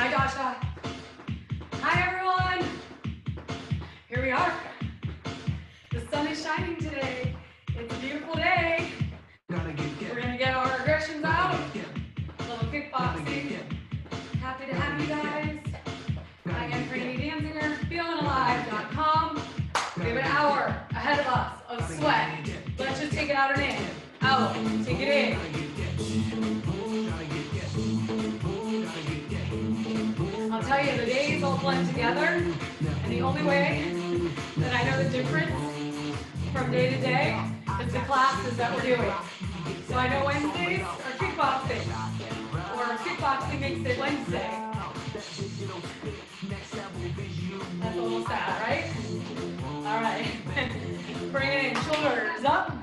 Hi, Dasha. Hi, everyone. Here we are. The sun is shining today. It's a beautiful day. We're gonna get our aggressions out. A little kickboxing. Happy to have you guys. I am Frannie Danziger, feelinalive.com. We have an hour ahead of us of sweat. Let's just take it out and in. Out. Take it in. Tell you, the days all blend together, and the only way that I know the difference from day to day is the classes that we're doing. So I know Wednesdays are kickboxing, or kickboxing makes it Wednesday. That's a little sad, right? All right. Bring it in, shoulders up,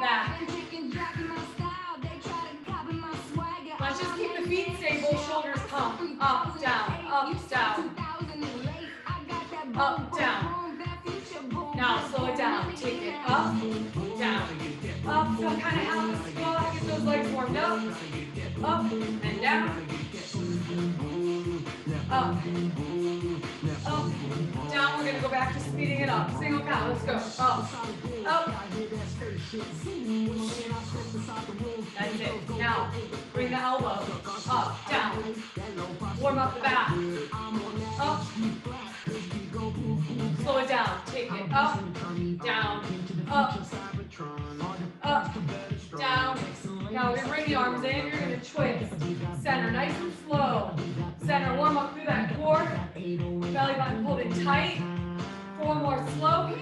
back. Let's just keep the feet stable, shoulders pump, up, down, up, down, up, down. Now slow it down, take it up, down, up, so kind of the squat, get those legs warmed up, up and down, up, Oh, down, we're gonna go back to speeding it up, single count, let's go, up, up, that's it, now, bring the elbow, up, down, warm up the back, up, slow it down, take it up, down, up, up, down. Now we're gonna bring the arms in, you're gonna twist. Center, nice and slow. Center, warm up through that core. Belly button pulled in tight. Four more slow.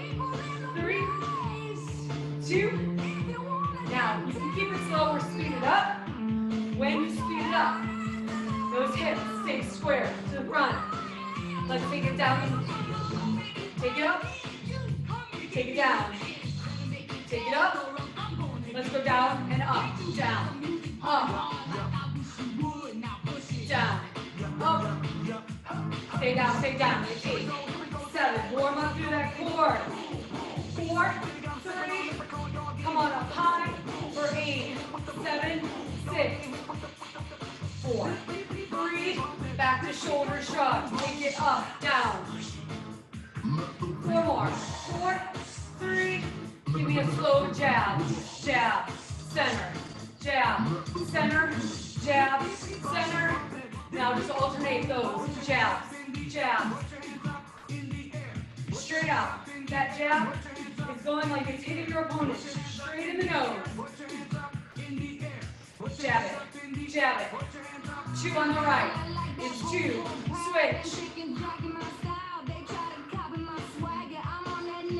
Three, two. Now, you can keep it slow or speed it up. When you speed it up, those hips stay square to the front. Let's take it down. Take it up. Take it down. Take it up. Let's go down and up. Down. Up. Down. Up. Stay down. Stay down. Eight. Seven. Warm up through that core. Four. Three. Come on up high. For eight. Seven. Six. Four. Three. Back to shoulder shrug. Take it up. Down. Four more. Four, three. Give me a slow jab. Jab. Center. Jab. Center. Jab. Center. Now just alternate those. Jabs. Jabs. Straight out. That jab is going like it's hitting your opponent. Straight in the nose. Jab it. Jab it. Two on the right. It's two. Switch.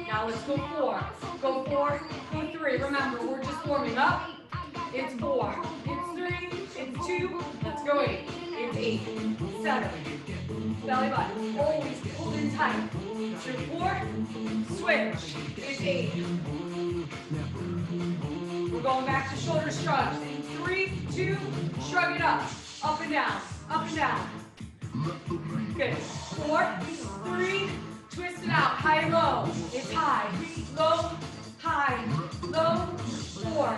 Now let's go four. Go four, go three. Remember, we're just warming up. It's four. It's three. It's two. Let's go eight. It's eight. Seven. Belly button. Always pulled in tight. It's your four. Switch. It's eight. We're going back to shoulder shrugs. Three, two, shrug it up. Up and down. Up and down. Good. Four, three, twist it out. High and low. It's high. Low, high, low. Four,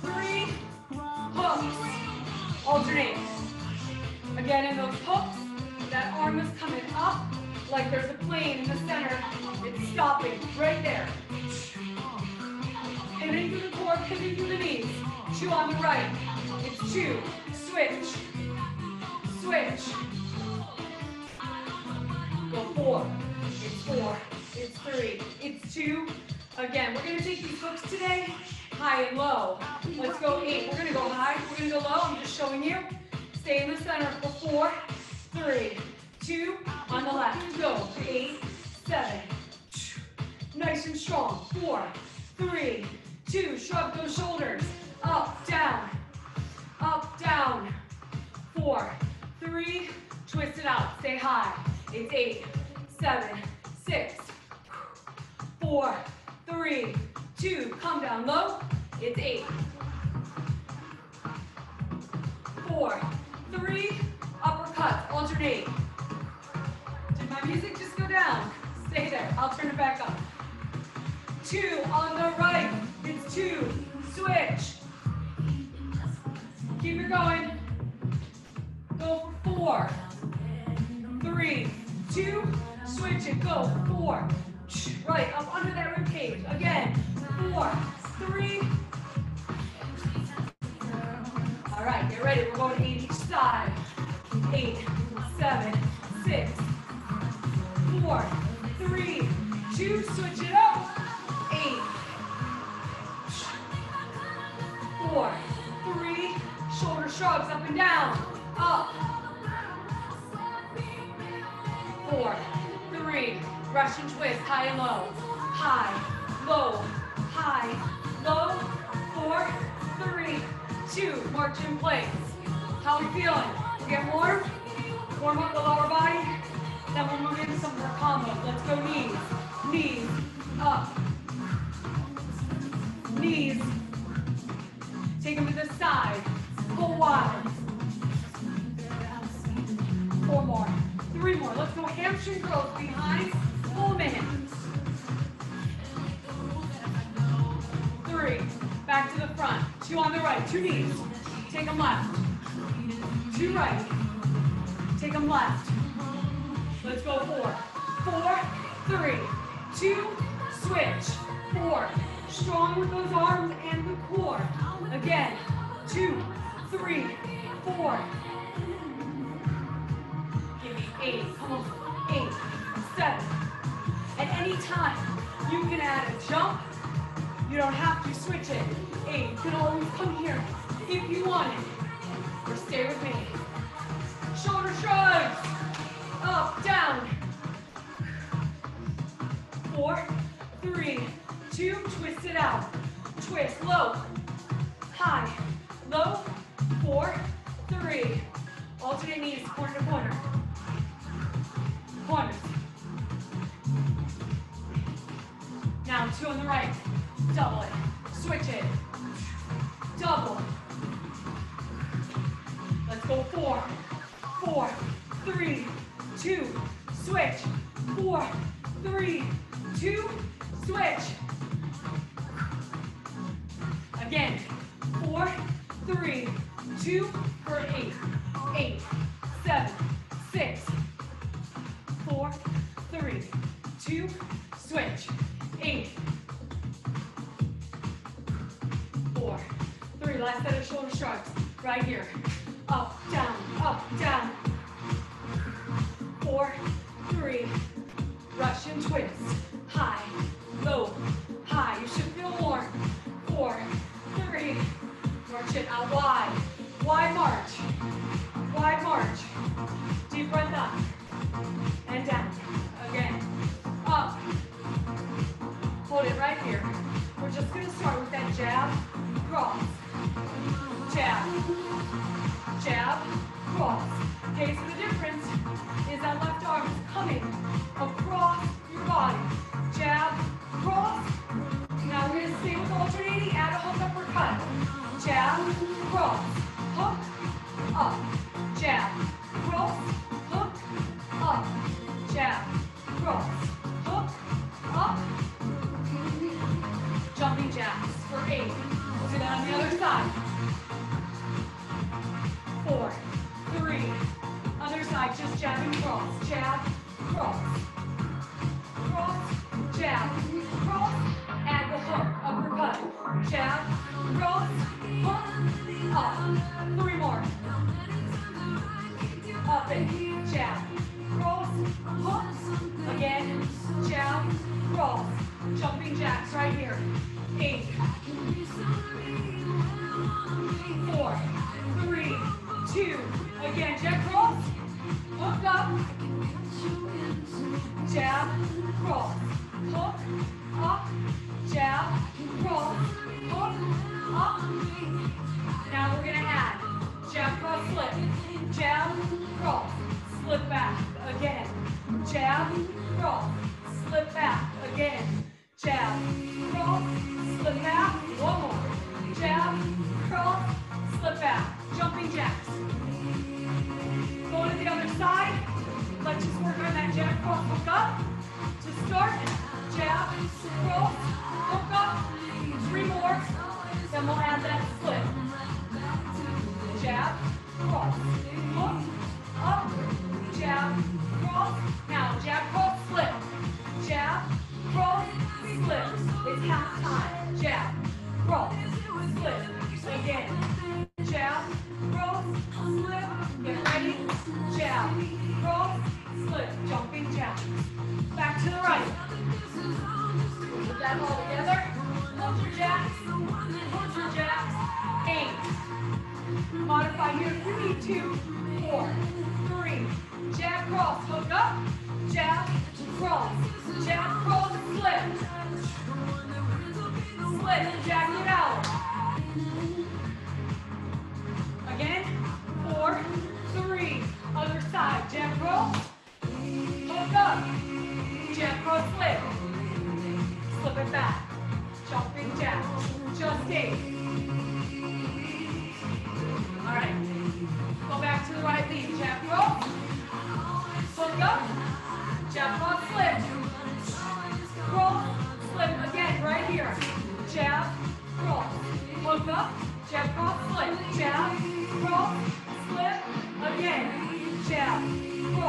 three, hooks. Alternate. Again, in those hooks, that arm is coming up like there's a plane in the center. It's stopping right there. Pivoting through the core, pivoting through the knees. Two on the right. It's two. Switch. Switch. Go four. Four. It's three. It's two. Again, we're gonna take these hooks today, high and low. Let's go eight. We're gonna go high. We're gonna go low. I'm just showing you. Stay in the center for four, three, two. On the left. Go. Eight, seven. Nice and strong. Four, three, two. Shrug those shoulders. Up, down. Up, down. Four, three. Twist it out. Stay high. It's eight, seven, six, four, three, two. Come down low. It's eight, four, three. Uppercuts. Alternate. Did my music just go down? Stay there. I'll turn it back up. Two on the right. It's two. Switch. Keep it going. Go for four. three, two, switch it, go, four, right, up under that rib cage, again, four, three, all right, get ready, we're going eight each side, eight, seven, six, four, three, two, switch it up, eight, four, three, shoulder shrugs up and down, up, four, three, Russian twist, high and low, high, low, high, low, four, three, two, march in place. How are we feeling? We get warm? Warm up the lower body. Then we'll move into some more combos. Let's go knees, knees, up, knees. Take them to the side, pull wide. Four more, three more. Let's go hamstring curls behind, full minute. Three, back to the front. Two on the right, two knees. Take them left. Two right. Take them left. Let's go four. Four, three, two, switch. Four. Strong with those arms and the core. Again. Two, three, four. Eight. Come on. Eight, seven. At any time, you can add a jump. You don't have to switch it. Eight. You can always come here if you want it. Or stay with me. Shoulder shrugs. Up, down. Four, three, two, twist it out. Twist, low, high, low, four, three. Alternate knees, corner to corner. Now two on the right. Double it. Switch it. Double. Let's go four, four, three, two, switch. Four, three, two, switch. Again. Four, three, two, for eight. Eight, seven, six, two, switch. Eight, four, three. Last set of shoulder shrugs. Right here. Up. Now we're gonna add jab, cross, slip. Jab, cross, slip back. Again. Jab, cross,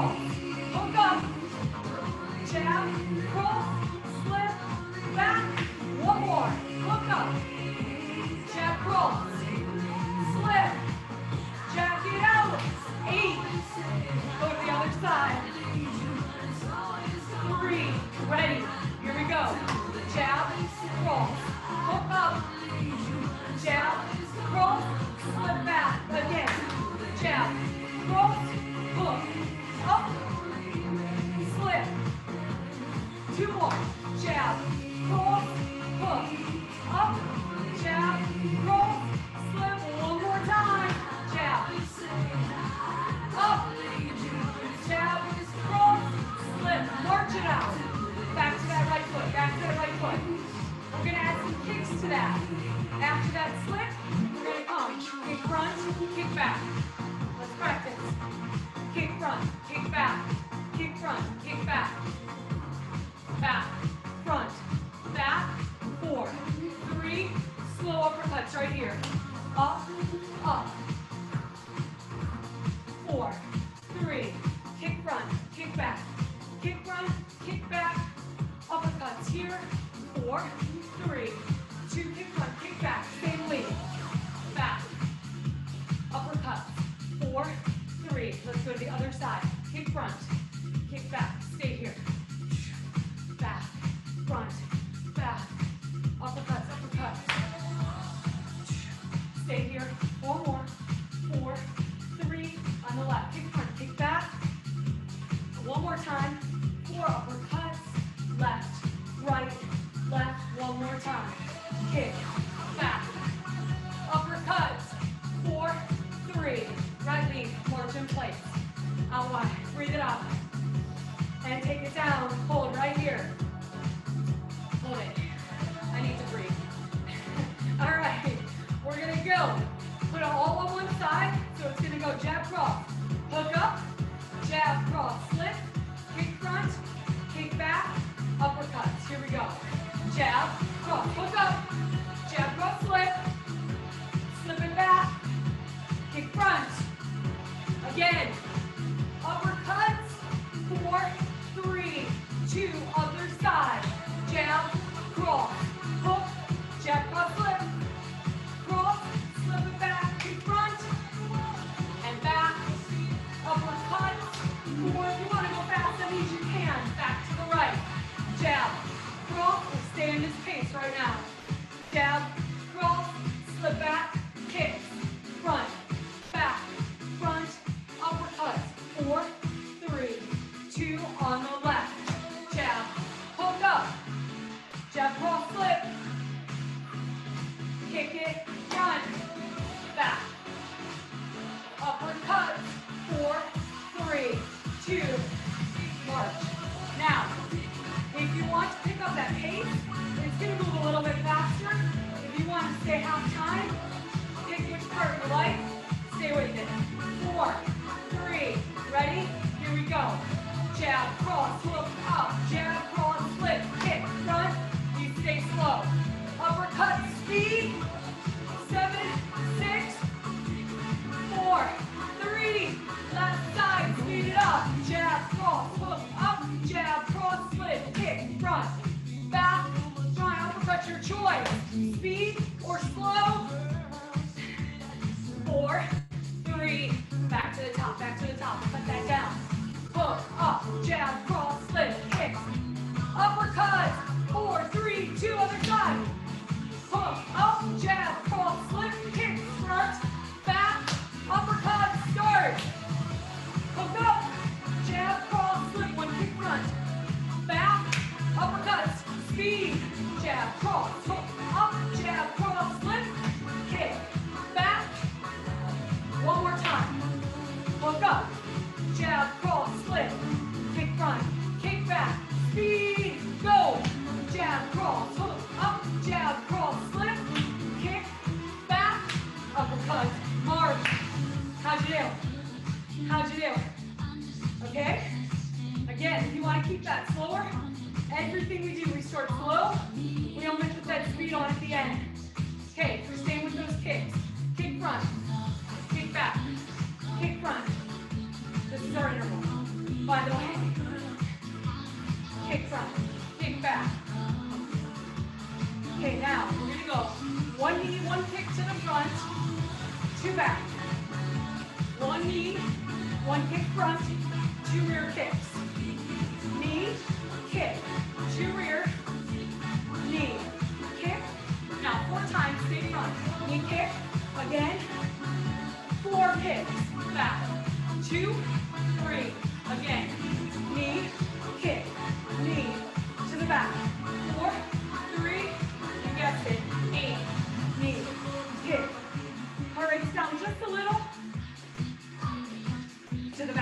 Hook up. Jab, cross, Out wide. slow. Four, three, back to the top, back to the top, put that down. Hook, up, jab,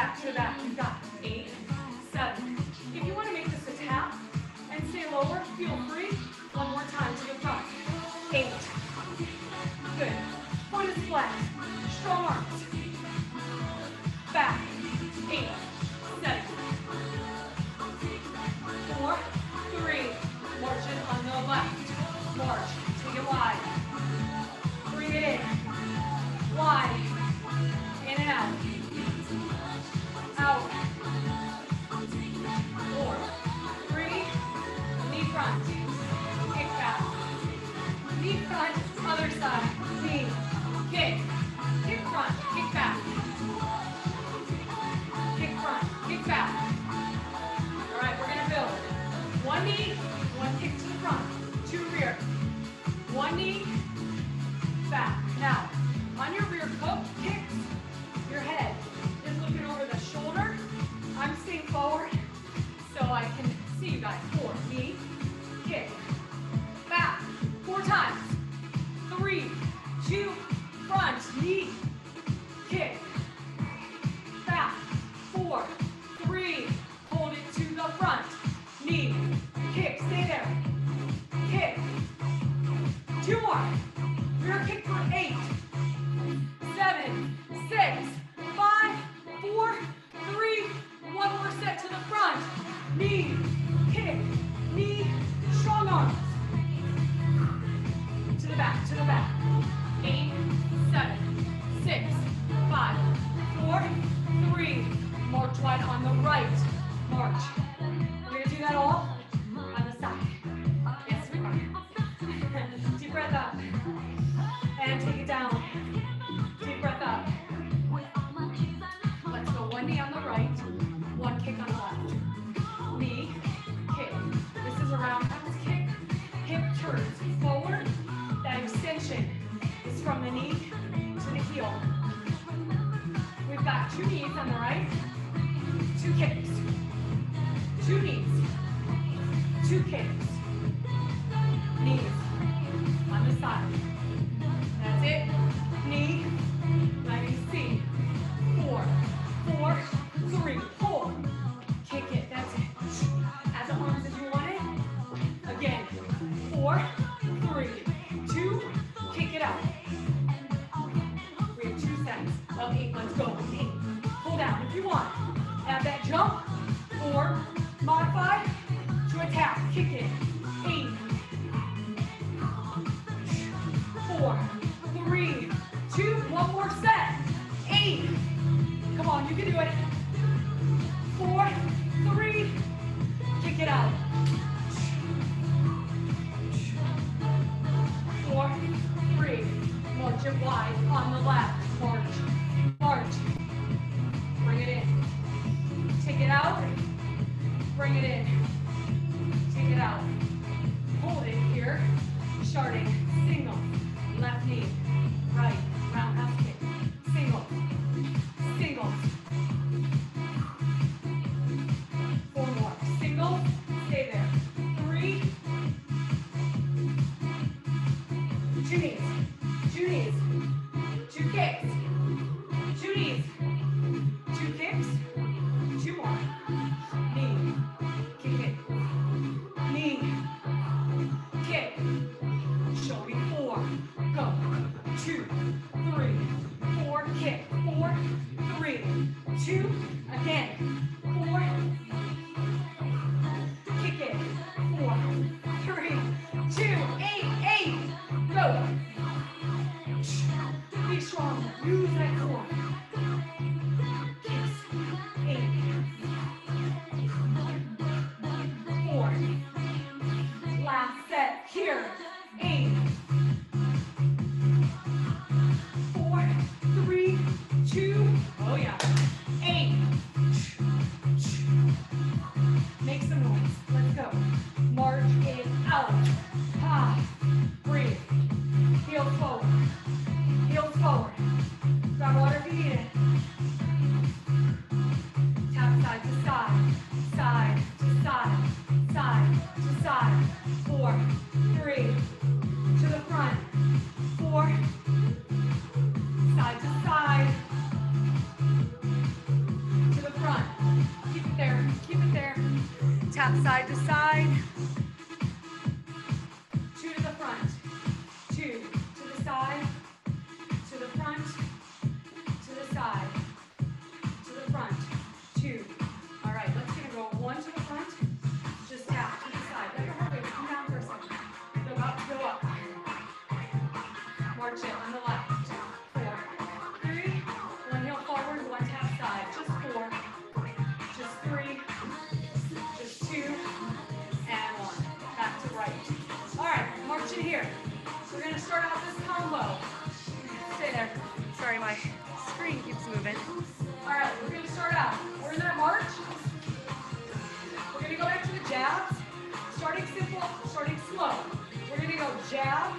back to the back. You've got eight, seven. If you want to make this a tap and stay lower, feel free. Here, here. We're gonna start out this combo. Stay there. Sorry, my screen keeps moving. All right, we're gonna start out. We're in that march. We're gonna go back to the jabs. Starting simple, starting slow. We're gonna go jab,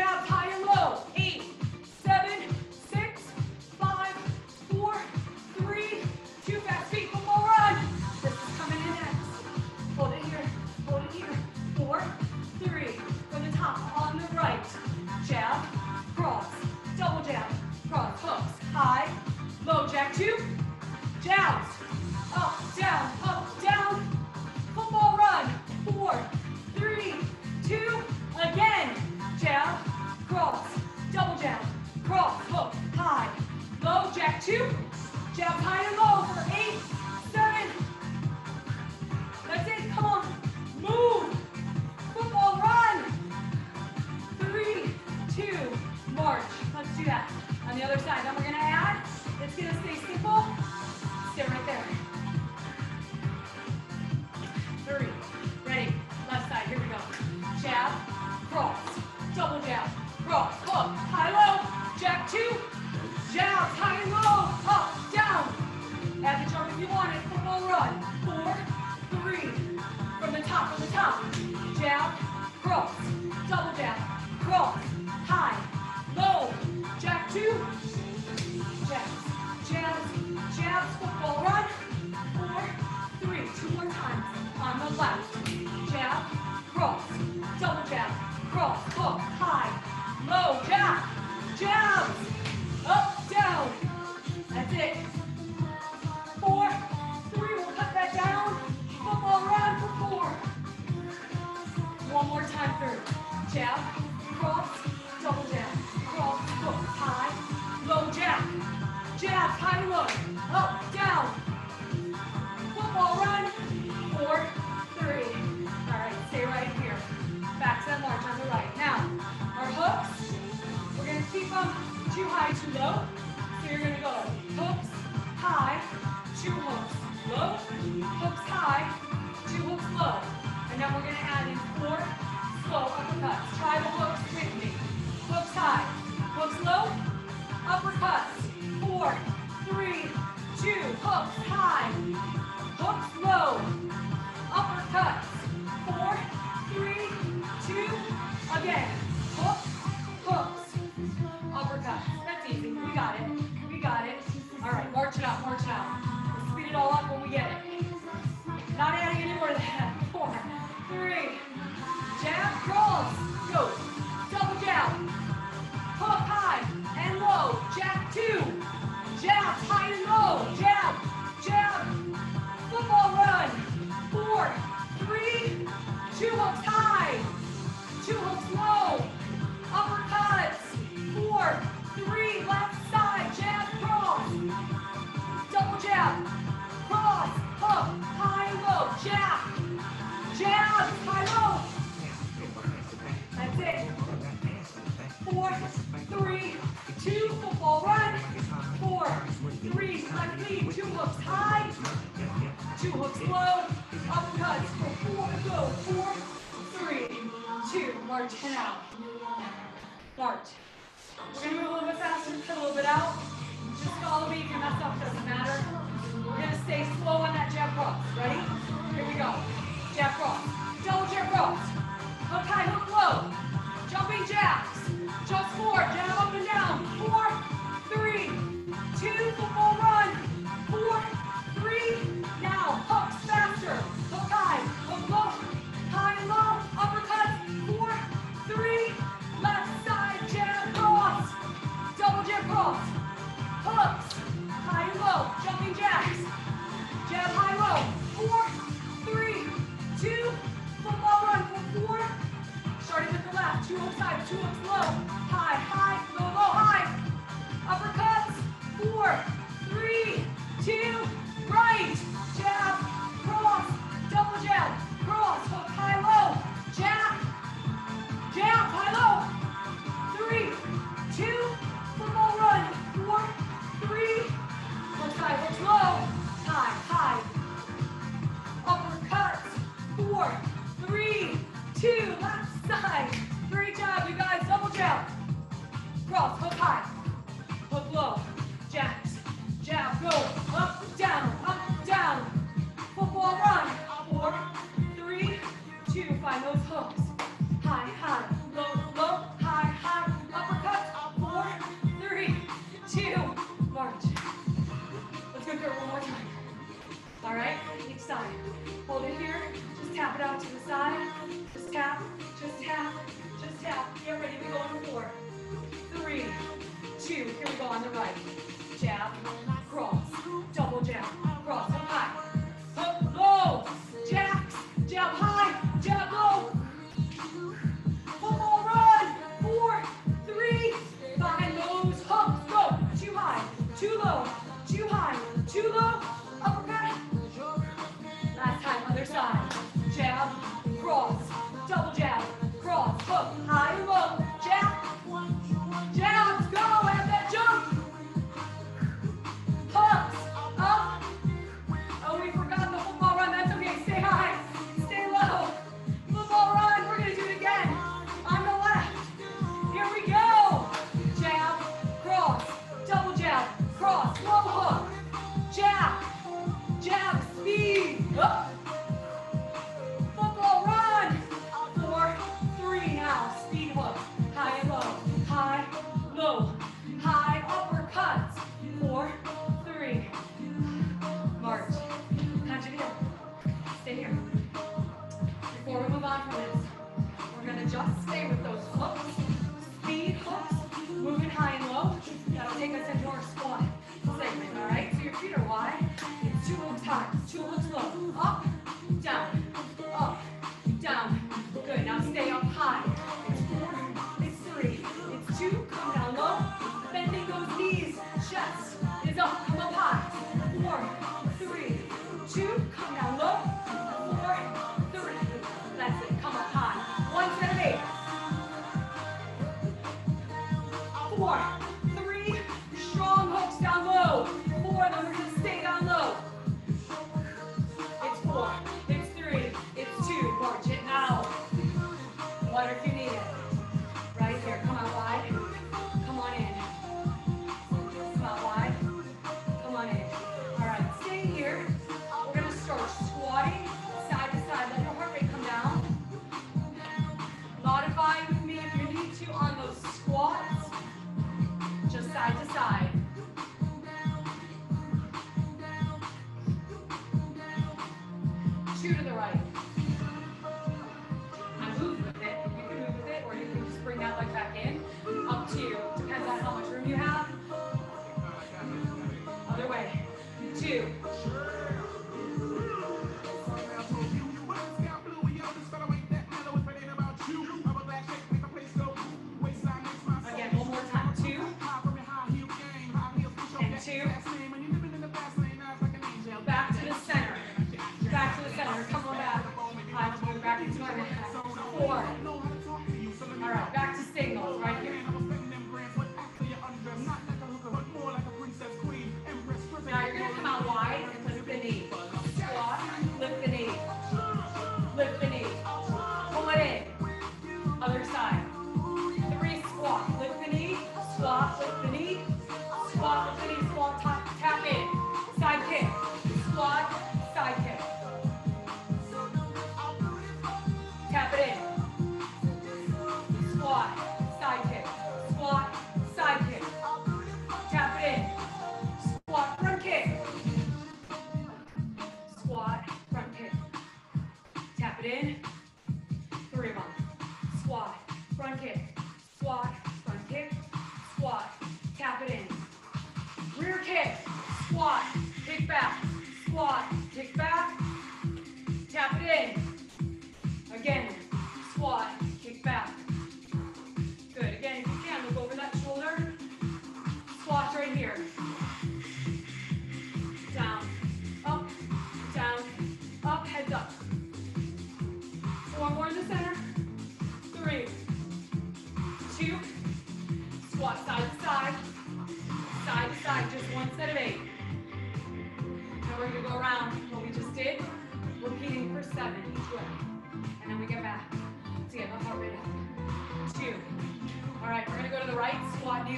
jab, high, low, up, down, football run, four, three. All right, stay right here. Back that march on the right. Now, our hooks, we're gonna keep them too high, too low. So you're gonna go hooks, high, two hooks, low, hooks high, two hooks low. And then we're gonna add in four slow uppercuts. Try the hooks with. Hooks high, hooks low, uppercuts. Four, three, two, hooks high, hooks low, uppercuts. Four, three, two, again. Hooks, hooks, uppercuts. That's easy. We got it. We got it. All right, march it out, march it out. We'll speed it all up when we get it. Not adding any more to that. Four, three, jab, cross, go. Double jab, hook high and low, jab two, jab high and low, jab, jab, football run, four, three, two hooks high, two hooks low, uppercuts, four, three, left side, jab, cross, double jab, cross, hook, high, low, jab, jab, high, low. That's it. Four, three, two, football run. Four, three, left lead, two hooks high, two hooks low, uppercuts for four, go, four, three, two, march and out. March. We're gonna move a little bit faster, cut a little bit out. Just follow me, if you mess up, doesn't matter. We're gonna stay slow on that jab cross. Ready? Here we go. Jab cross. Double jab cross. Hook high, hook low.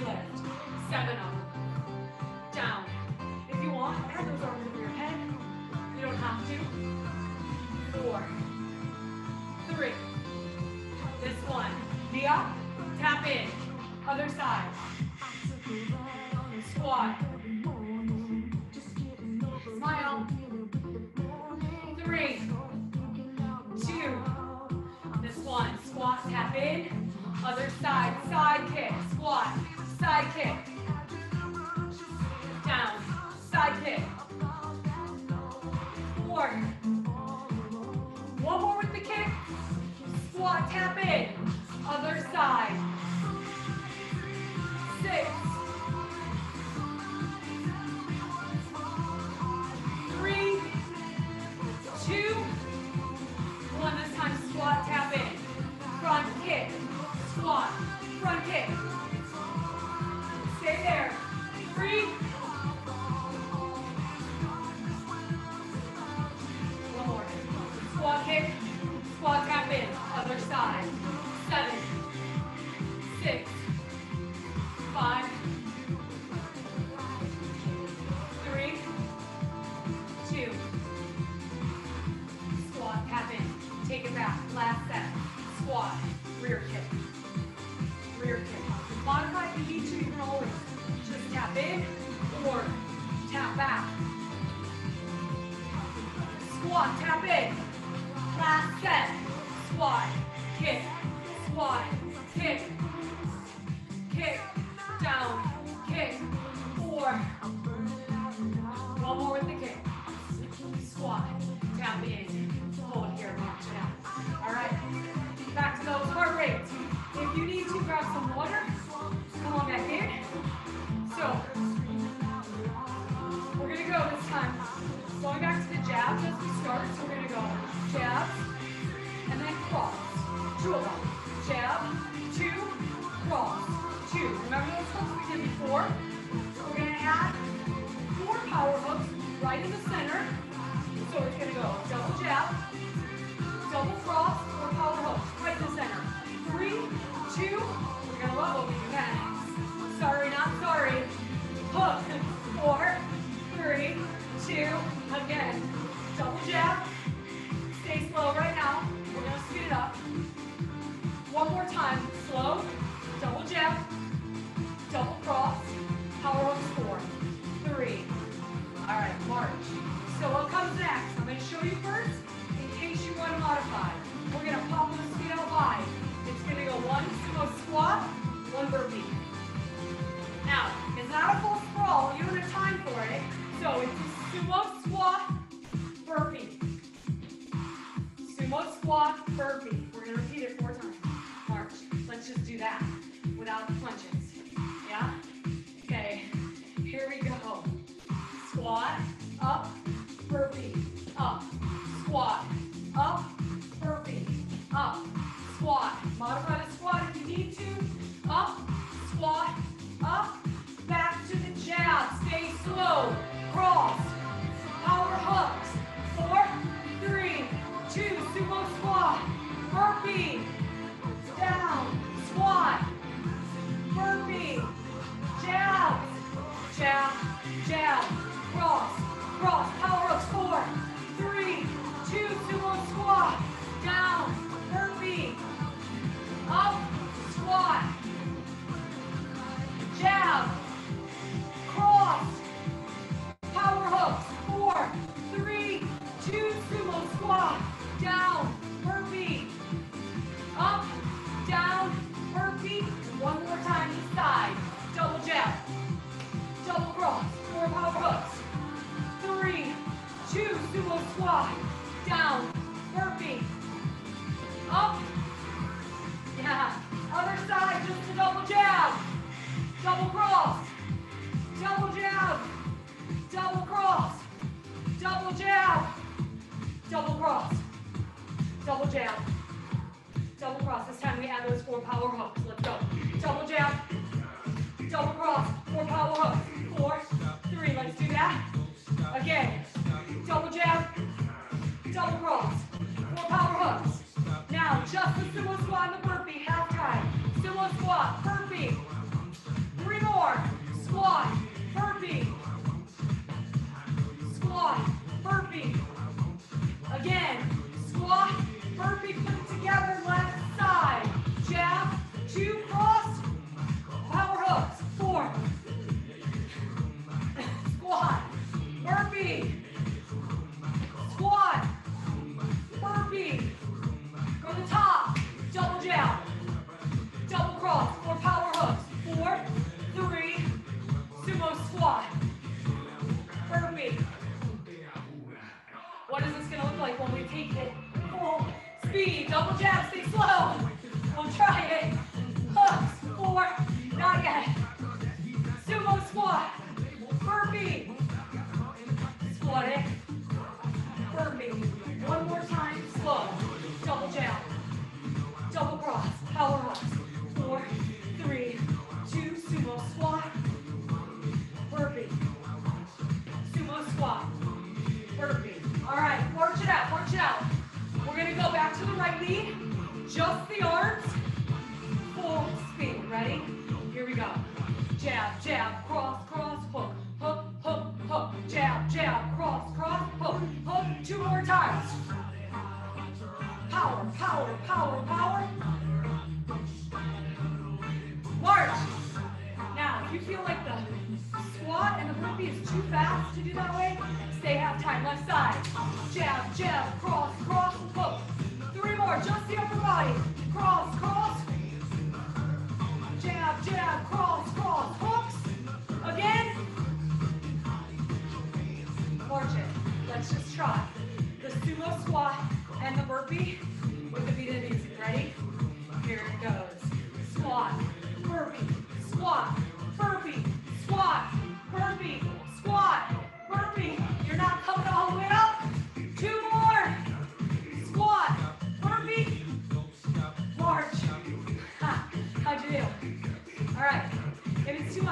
Squat on, tap in.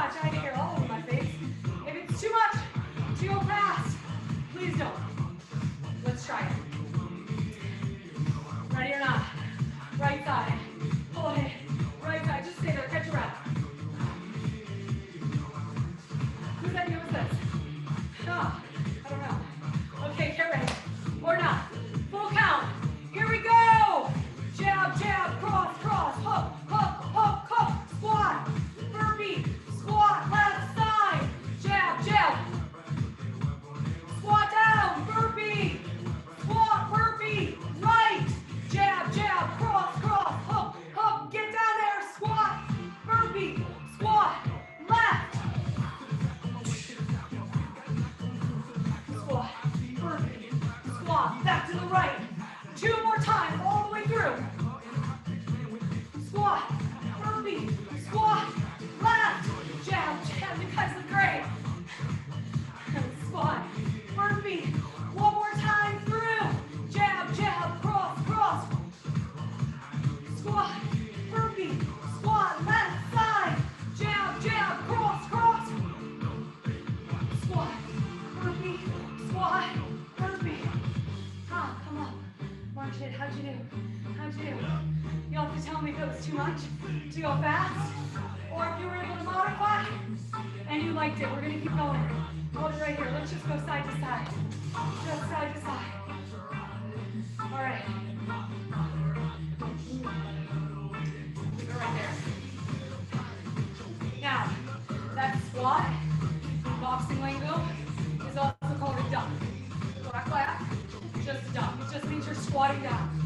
Much, I can get all means you're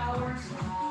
singing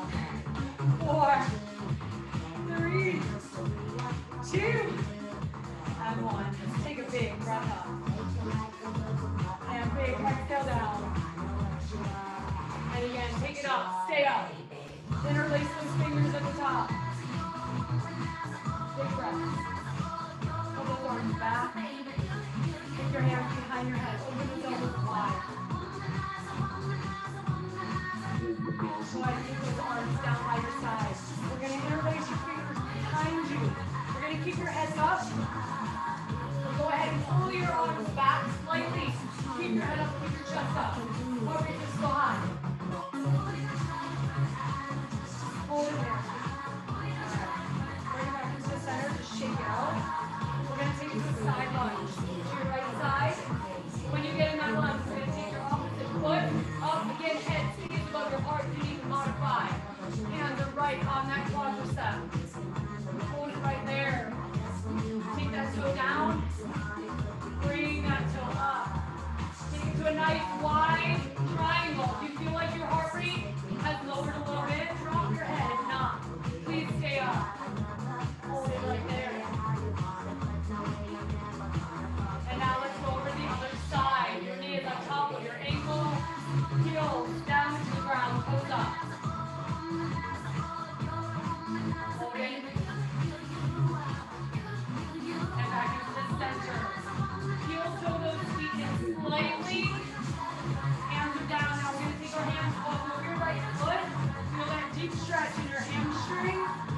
your hamstring.